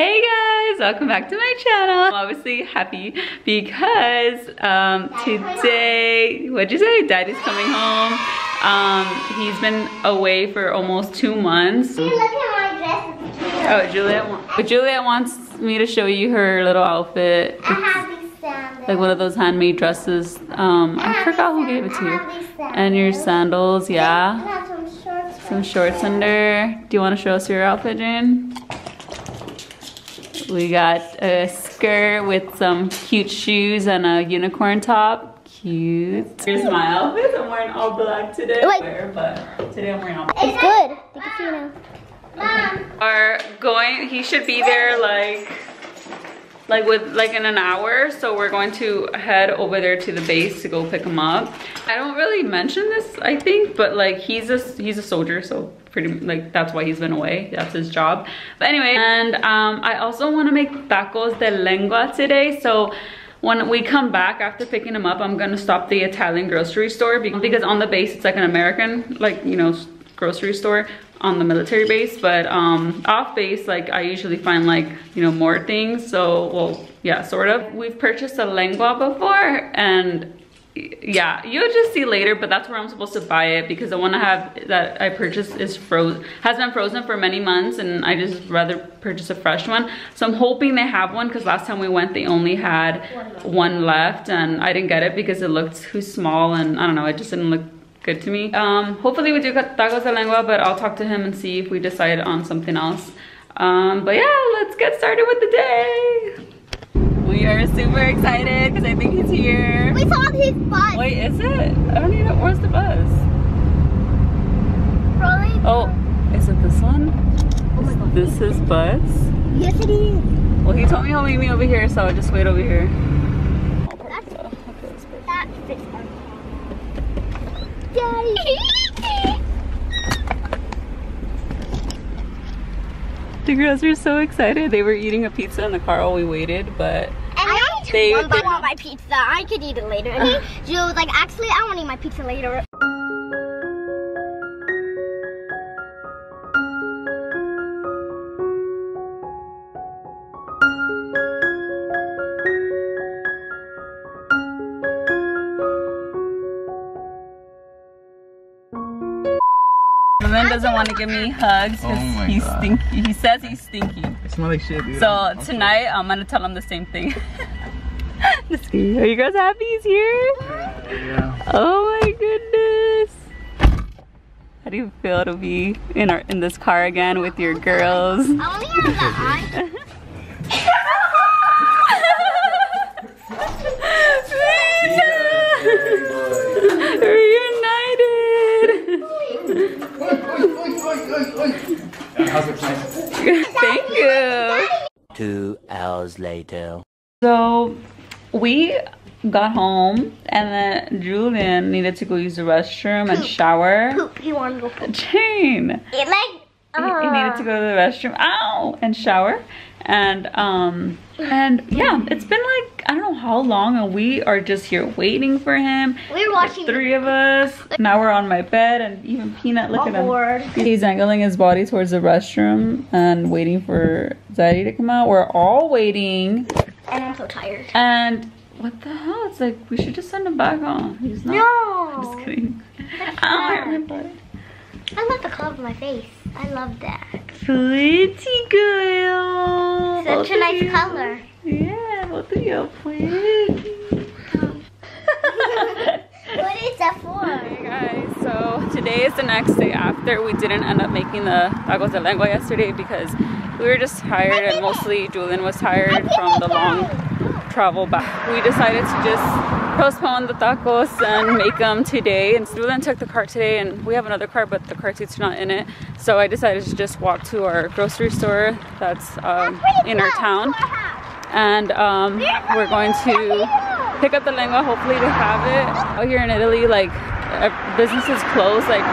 Hey guys, welcome back to my channel. I'm obviously happy because um, today, what'd you say? Daddy's coming home. Um, he's been away for almost two months. Look at my dress. Oh, Juliet, Juliet wants me to show you her little outfit. I have these sandals. Like one of those handmade dresses. Um, I forgot who gave it to you. And your sandals, I yeah. have some shorts. Some shorts under. Do you want to show us your outfit, Jane? We got a skirt with some cute shoes and a unicorn top. Cute. Here's my outfit. I'm wearing all black today. Wait. But today I'm wearing all black. It's good. You can see now. Mom. Are going. He should be there like, like with like in an hour. So we're going to head over there to the base to go pick him up. I don't really mention this, I think, but like he's a he's a soldier, so pretty like that's why he's been away. That's his job. But anyway, and um, I also want to make tacos de lengua today. So when we come back after picking him up, I'm gonna stop the Italian grocery store because on the base it's like an American, like you know, grocery store on the military base. But um, off base, like I usually find like you know more things. So well, yeah, sort of. We've purchased a lengua before, and yeah you'll just see later but that's where i'm supposed to buy it because the one i have that i purchased is frozen has been frozen for many months and i just rather purchase a fresh one. So i'm hoping they have one because last time we went they only had one left and i didn't get it because it looked too small and i don't know it just didn't look good to me. Um hopefully we do tacos de lengua but i'll talk to him and see if we decide on something else. Um but yeah let's get started with the day we are super excited because I think he's here. We saw his butt. Wait, is it? I don't even know. Where's the bus? Rolling. Oh, is it this one? Oh my god. This is bus? Yes, it is. Well, he told me he'll meet me over here, so I'll just wait over here. That's, that fits our Daddy. The girls were so excited. They were eating a pizza in the car while we waited, but I only took They one bite did of my pizza. I could eat it later. Uh. And he, Jill was like, actually, I want to eat my pizza later. Julian doesn't want to give me hugs because Oh my he's God. stinky. He says he's stinky. It smells like shit, dude. So tonight, I'm gonna tell him the same thing. Just. Are you guys happy he's here? Yeah. Oh my goodness. How do you feel to be in our in this car again with your girls? I only have the eye. Reunited! Thank you. Two hours later. So we got home and then Julian needed to go use the restroom and shower. Poop. He wanted to go poop. Jane! It like. he, he needed to go to the restroom ow and shower and um and yeah it's been like i don't know how long and we are just here waiting for him We were watching. three of us now we're on my bed and even peanut look at him he's angling his body towards the restroom and waiting for zaddy to come out we're all waiting And I'm so tired. and what the hell it's like we should just send him back home. he's not No. just kidding That's Ow, sad. my butt. I love the color of my face. I love that. Pretty girl. Such Both a nice you. color. Yeah, both of you are pretty. What is that for? Hey guys, so today is the next day after. We didn't end up making the tacos de lengua yesterday because we were just tired and mostly Julian was tired from the long travel back. We decided to just postpone the tacos and make them today. And Julian took the car today and we have another car but the car seat's are not in it. So I decided to just walk to our grocery store that's um, in our town. And um, we're going to pick up the lengua, hopefully to have it. Out here in Italy, like businesses close like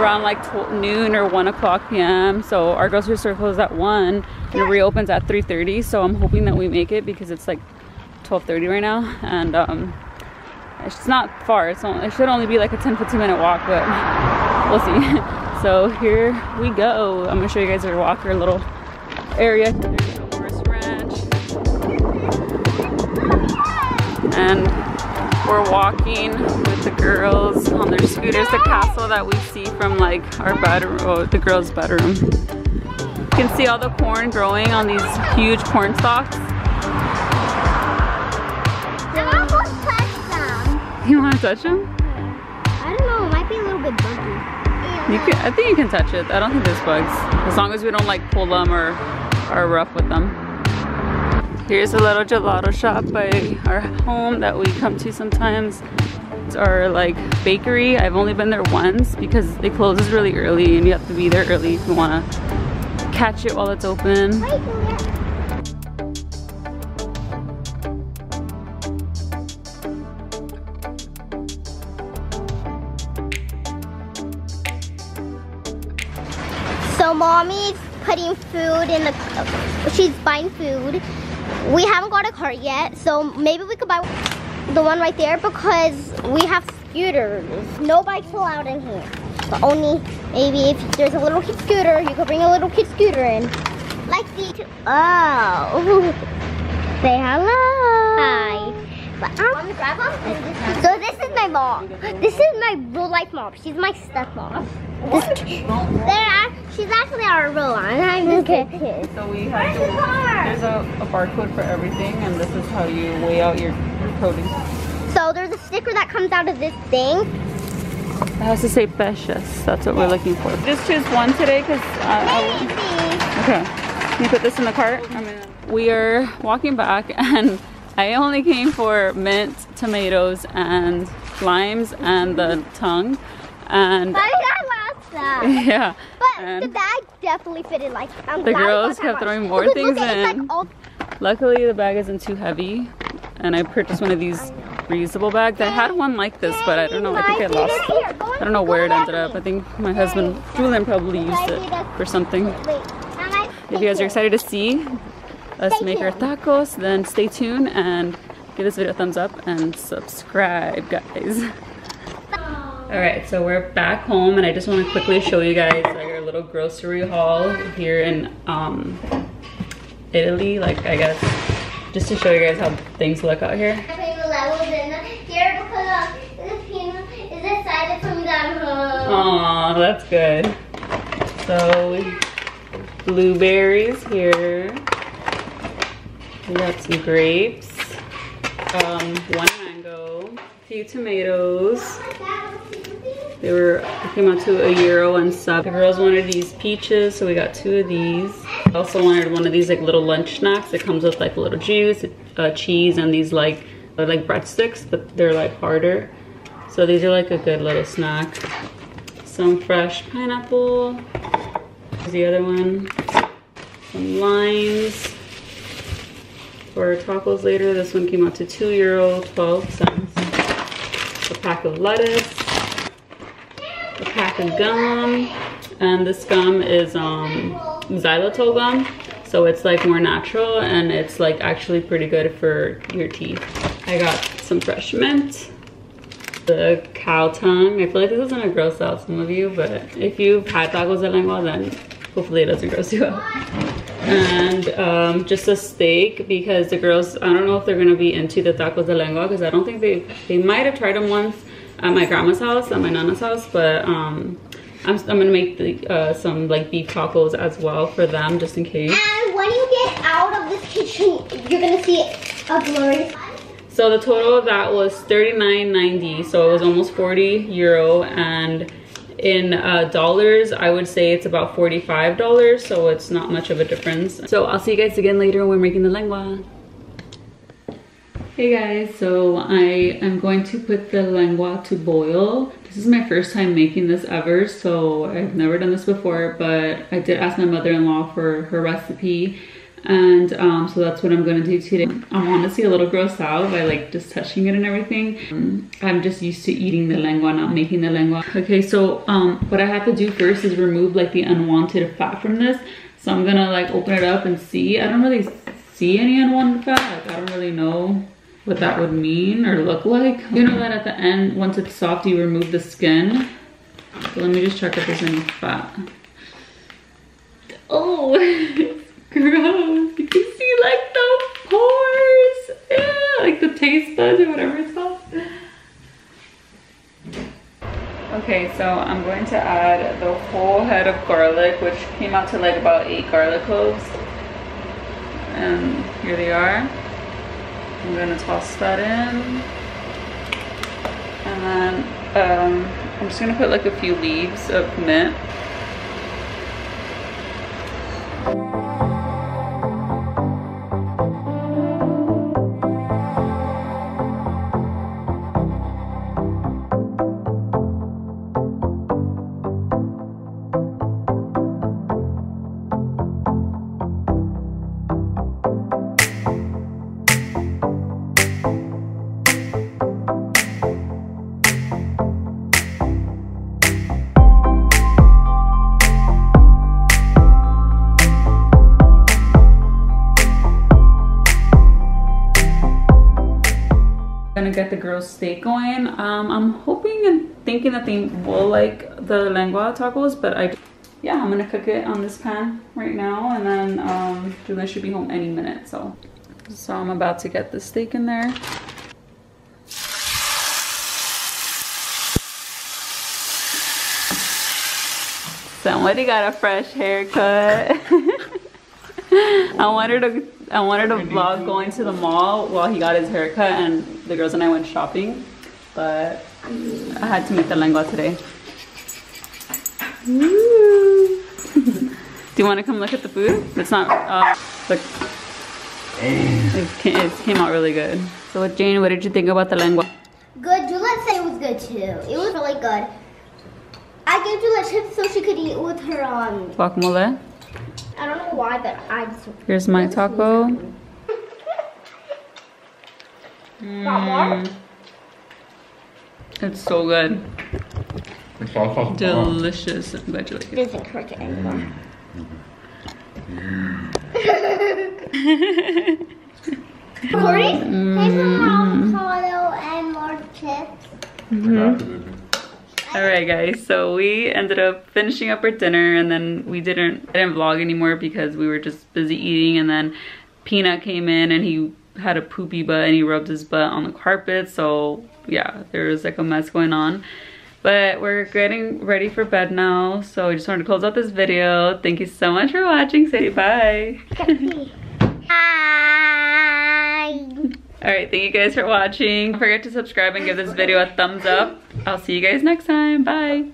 around like noon or 1 o'clock p.m. So our grocery store closes at 1 and it reopens at 3.30. So I'm hoping that we make it because it's like 12.30 right now. And um, it's not far. It's only, it should only be like a 10, 15 minute walk, but we'll see. So here we go. I'm gonna show you guys our walker little area. There's over And we're walking with the girls on their scooters, the castle that we see from like our bedroom, oh, the girls' bedroom. You can see all the corn growing on these huge corn stalks. I almost touched them. You want to touch them? I don't know, it might be a little bit buggy. You can, I think you can touch it. I don't think there's bugs. As long as we don't like pull them or are rough with them. Here's a little gelato shop by our home that we come to sometimes. It's our like bakery. I've only been there once because it closes really early and you have to be there early if you want to catch it while it's open. So mommy's putting food in the, she's buying food. We haven't got a cart yet, so maybe we could buy the one right there because we have scooters. No bikes allowed in here. Only maybe if there's a little kid scooter, you could bring a little kid scooter in. Like the, oh. Say hello. Hi. But I'm, so this is my mom. This is my real life mom. She's my stepmom. This, they're, she's actually our real one. I'm just a kid. So we have Where's the there's a, a barcode for everything and this is how you weigh out your, your produce. So there's a sticker that comes out of this thing. It has to say precious. That's what we're looking for. Just choose one today because uh, I, Maybe. Okay. Can you put this in the cart? We are walking back and I only came for mint, tomatoes, and limes and the tongue. And I lost that. yeah. But the bag definitely fitted like I'm The girls kept throwing more Look, things look, in. Like luckily the bag isn't too heavy. And I purchased one of these reusable bags. I had one like this, but I don't know. I think I lost it. I don't know where it ended up. I think my husband, Julian, probably used it for something. Wait, and If you guys are excited to see us make our tacos, then stay tuned and give this video a thumbs up and subscribe, guys. All right, so we're back home and I just want to quickly show you guys like our little grocery haul here in um, Italy. Like, I guess, just to show you guys how things look out here. putting the levels in here because uh, this peanut is decided from down home. Aw, that's good. So, blueberries here. We got some grapes, um, one mango, a few tomatoes. They were they came out to a euro and sub. The girls wanted these peaches, so we got two of these. I also wanted one of these like little lunch snacks. It comes with like a little juice, uh, cheese, and these like like breadsticks, but they're like harder. So these are like a good little snack. Some fresh pineapple. Here's the other one. Some limes for tacos later. This one came out to two euro, 12 cents. A pack of lettuce. A pack of gum. And this gum is um xylitol gum. So it's like more natural and it's like actually pretty good for your teeth. I got some fresh mint. The cow tongue. I feel like this is gonna gross out some of you but if you've had tacos de lengua then hopefully it doesn't gross you out and um, just a steak because the girls I don't know if they're gonna be into the tacos de lengua because I don't think they they might have tried them once at my grandma's house at my nana's house but um, I'm, I'm gonna make the, uh, some like beef tacos as well for them just in case And when you get out of this kitchen, you're gonna see a blurry. so the total of that was 39.90 so it was almost 40 euro and in uh, dollars I would say it's about $45 so it's not much of a difference so I'll see you guys again later when we're making the lengua Hey guys, so I am going to put the lengua to boil. This is my first time making this ever, so I've never done this before, but I did ask my mother-in-law for her recipe, and um, so that's what I'm gonna do today. I'm honestly a little grossed out by like just touching it and everything. I'm just used to eating the lengua, not making the lengua. Okay, so um, what I have to do first is remove like the unwanted fat from this. So I'm gonna like open it up and see. I don't really see any unwanted fat. Like I don't really know what that would mean or look like. You know that at the end, once it's soft, you remove the skin. So let me just check if there's any fat. Oh, gross. You can see like the pores. Yeah, like the taste buds or whatever it's called. Okay, so I'm going to add the whole head of garlic, which came out to like about eight garlic cloves. And here they are. I'm gonna toss that in. And then um, I'm just gonna put like a few leaves of mint. Gonna get the girls steak going. Um i'm hoping and thinking that they will like the lengua tacos but i yeah i'm gonna cook it on this pan right now and then um julian should be home any minute so. So i'm about to get the steak in there. Somebody got a fresh haircut. I wanted to I wanted to vlog going to the mall while he got his haircut and the girls and I went shopping, but I had to make the lengua today. Do you want to come look at the food? It's not, uh, look, it came, it came out really good. So Jane, what did you think about the lengua? Good. Juliet said it was good too. It was really good. I gave Juliet chips so she could eat with her um. Guacamole? I don't know why, but I just. Here's my taco. Want more? Mm. It's so good. It's also Delicious. I'm glad you like it. Doesn't hurt it anymore. Recording? Here's some avocado and more chips. All right, guys. So we ended up finishing up our dinner, and then we didn't I didn't vlog anymore because we were just busy eating. And then Peanut came in, and he had a poopy butt, and he rubbed his butt on the carpet. So yeah, there was like a mess going on. But we're getting ready for bed now, so I just wanted to close out this video. Thank you so much for watching. Say bye. Hi. All right, thank you guys for watching. Don't forget to subscribe and give this video a thumbs up. I'll see you guys next time. Bye.